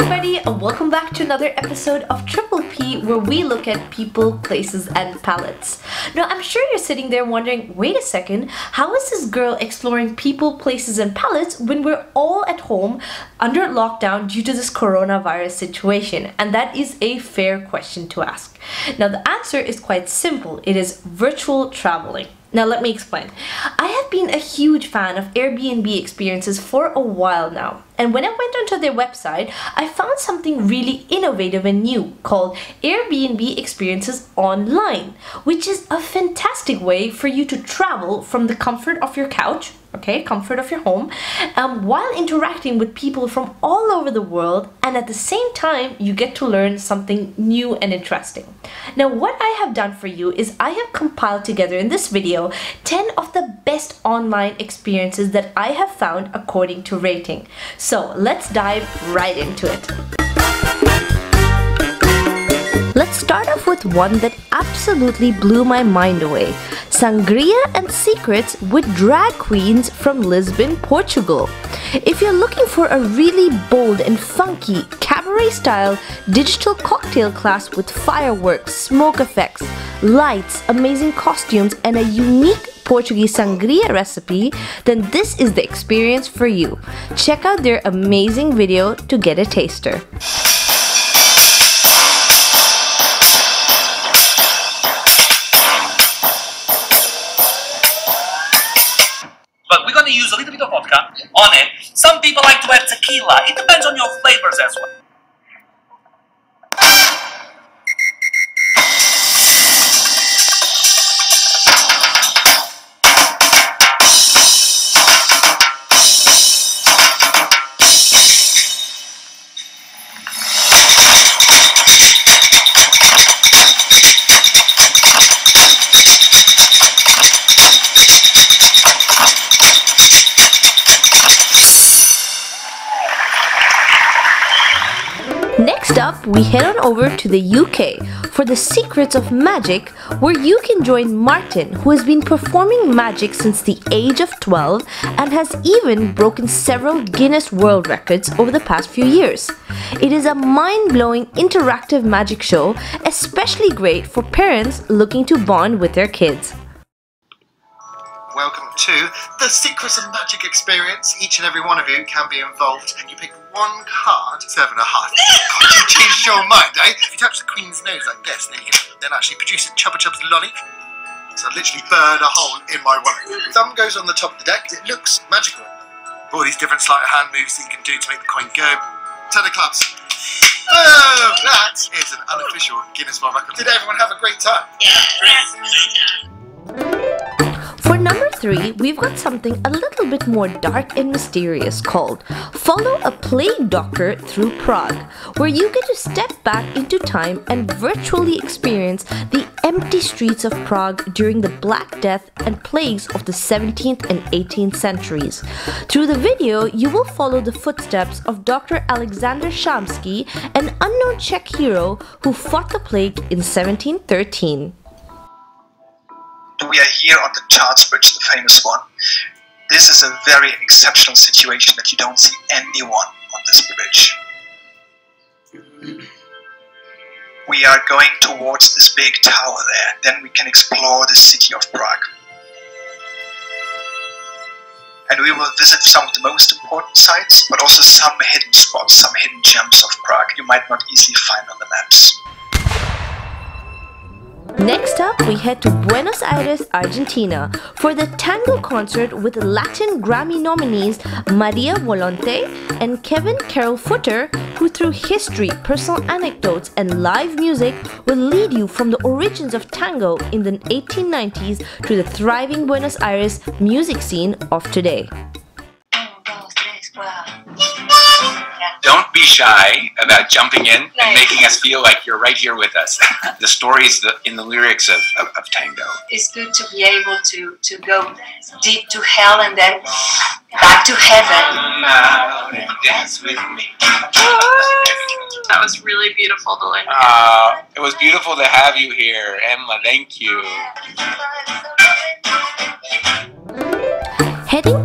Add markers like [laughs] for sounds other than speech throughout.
everybody, and welcome back to another episode of Triple Where we look at people, places, and palates. Now, I'm sure you're sitting there wondering wait a second, how is this girl exploring people, places, and palates when we're all at home under lockdown due to this coronavirus situation? And that is a fair question to ask. Now, the answer is quite simple it is virtual traveling. Now, let me explain. I have been a huge fan of Airbnb experiences for a while now. And when I went onto their website, I found something really innovative and new called Airbnb Experiences Online, which is a fantastic way for you to travel from the comfort of your couch okay, comfort of your home, um, while interacting with people from all over the world, and at the same time, you get to learn something new and interesting. Now, what I have done for you is I have compiled together in this video 10 of the best online experiences that I have found according to rating. So let's dive right into it. Let's start off with one that absolutely blew my mind away Sangria and Secrets with drag queens from Lisbon, Portugal. If you're looking for a really bold and funky cabaret style digital cocktail class with fireworks, smoke effects, lights, amazing costumes, and a unique Portuguese sangria recipe, then this is the experience for you. Check out their amazing video to get a taster. Vodka on it. Some people like to add tequila. It depends on your flavors as well. Up, we head on over to the UK for the Secrets of Magic, where you can join Martin, who has been performing magic since the age of 12 and has even broken several Guinness World Records over the past few years. It is a mind blowing interactive magic show, especially great for parents looking to bond with their kids. Welcome to the Secrets of Magic experience. Each and every one of you can be involved. You pick one card, seven and a half. you change your mind, eh? If you touch the Queen's nose like this, then you can then actually produce a Chupa Chups lolly. So I literally burn a hole in my wallet. Thumb goes on the top of the deck. It looks magical. All these different sleight of hand moves that you can do to make the coin go. Ten of clubs. Oh, that is an unofficial Guinness World Record. Did everyone have a great time? Yeah. Three, we've got something a little bit more dark and mysterious called Follow a Plague Doctor Through Prague, where you get to step back into time and virtually experience the empty streets of Prague during the Black Death and plagues of the 17th and 18th centuries. Through the video, you will follow the footsteps of Dr. Alexander Shamsky, an unknown Czech hero who fought the plague in 1713 we are here on the Charles Bridge, the famous one. This is a very exceptional situation that you don't see anyone on this bridge. [clears throat] We are going towards this big tower there, then we can explore the city of Prague. And we will visit some of the most important sites, but also some hidden spots, some hidden gems of Prague you might not easily find on the maps. Next up, we head to Buenos Aires, Argentina for the tango concert with Latin Grammy nominees Maria Volonté and Kevin Carroll Footer, who through history, personal anecdotes, and live music will lead you from the origins of tango in the 1890s to the thriving Buenos Aires music scene of today. Be shy about jumping in nice. and making us feel like you're right here with us. [laughs] the stories in the lyrics of, of, of, tango. It's good to be able to, to go deep to hell and then back to heaven. Now and dance with me. That was really beautiful to learn. Uh, it was beautiful to have you here, Emma. Thank you.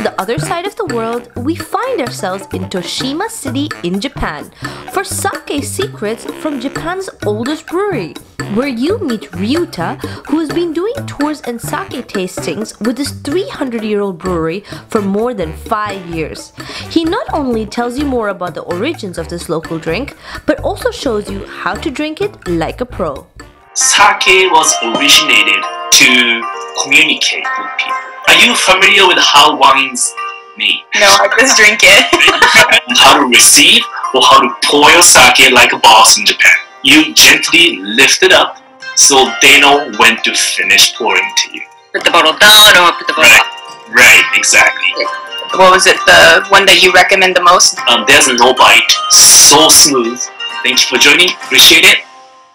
To the other side of the world, we find ourselves in Toshima City in Japan for sake secrets from Japan's oldest brewery, where you meet Ryuta, who has been doing tours and sake tastings with this 300 year old brewery for more than five years. He not only tells you more about the origins of this local drink, but also shows you how to drink it like a pro. Sake was originated communicate with people. Are you familiar with how wine's made? No, I just drink it. [laughs] how to receive or how to pour your sake like a boss in Japan. You gently lift it up so they know when to finish pouring to you. Put the bottle down or put the bottle Right. up. Right, exactly. What was it? The one that you recommend the most? Um, there's no bite. So smooth. Thank you for joining. Appreciate it.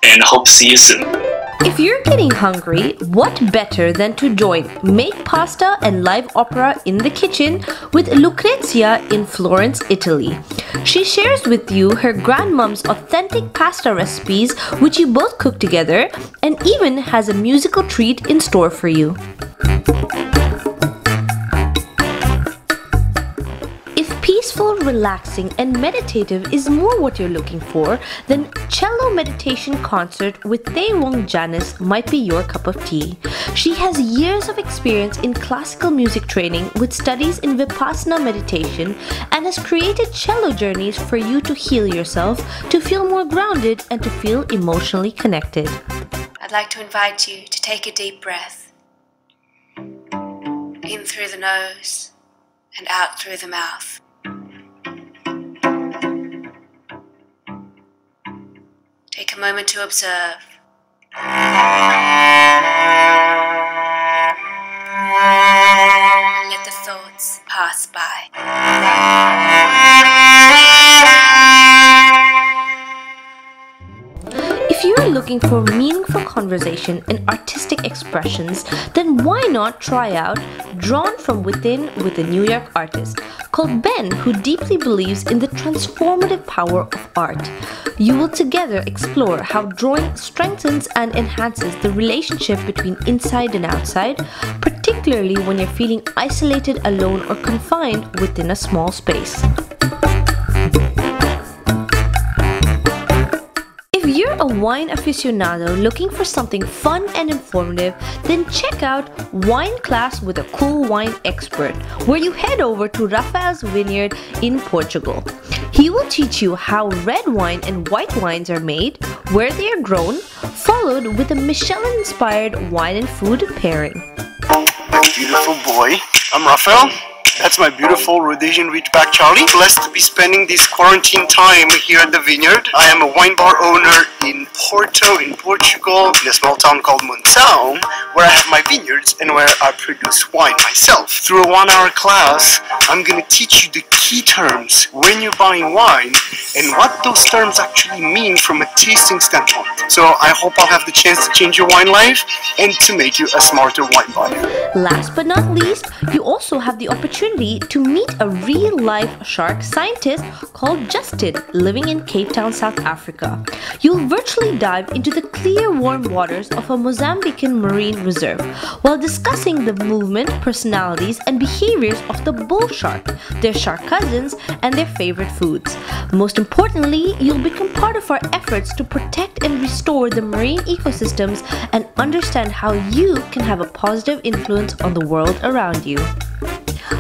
And hope to see you soon. If you're getting hungry, what better than to join Make Pasta and Live Opera in the Kitchen with Lucrezia in Florence, Italy. She shares with you her grandmom's authentic pasta recipes, which you both cook together, and even has a musical treat in store for you. Relaxing, and meditative is more what you're looking for, then Cello Meditation Concert with Taewong Janice might be your cup of tea. She has years of experience in classical music training with studies in Vipassana meditation and has created cello journeys for you to heal yourself, to feel more grounded, and to feel emotionally connected. I'd like to invite you to take a deep breath. In through the nose and out through the mouth. A moment to observe. Let the thoughts pass by. If you're looking for meaningful conversation and artistic expressions, then why not try out Drawn from Within with a New York artist called Ben, who deeply believes in the transformative power of art. You will together explore how drawing strengthens and enhances the relationship between inside and outside, particularly when you're feeling isolated, alone, or confined within a small space. Wine aficionado looking for something fun and informative, then check out Wine Class with a Cool Wine Expert, where you head over to Rafael's Vineyard in Portugal. He will teach you how red wine and white wines are made, where they are grown, followed with a Michelin inspired wine and food pairing. beautiful boy. I'm Raphael. That's my beautiful Rhodesian Ridgeback Charlie. Blessed to be spending this quarantine time here at the vineyard. I am a wine bar owner in Porto, in Portugal, in a small town called Monção, where I have my vineyards and where I produce wine myself. Through a one-hour class, I'm going to teach you the key terms when you're buying wine and what those terms actually mean from a tasting standpoint. So I hope I'll have the chance to change your wine life and to make you a smarter wine buyer. Last but not least, you also have the opportunity to meet a real life shark scientist called Justin living in Cape Town, South Africa. You'll virtually dive into the clear, warm waters of a Mozambican marine reserve while discussing the movement, personalities, and behaviors of the bull shark, their shark cousins, and their favorite foods. Most importantly, you'll become part of our efforts to protect and restore the marine ecosystems and understand how you can have a positive influence on the world around you.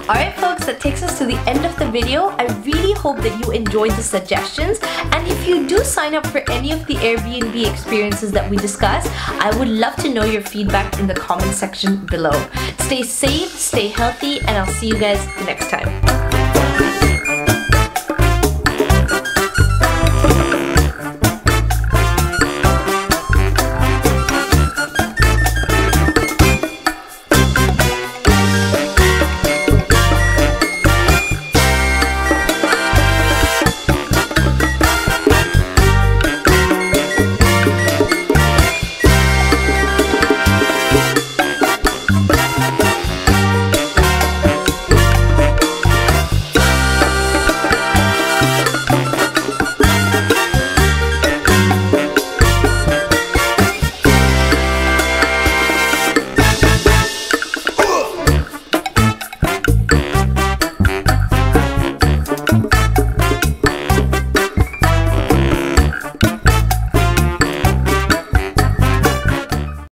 Alright folks, that takes us to the end of the video. I really hope that you enjoyed the suggestions and if you do sign up for any of the Airbnb experiences that we discussed, I would love to know your feedback in the comment section below. Stay safe, stay healthy, and I'll see you guys next time.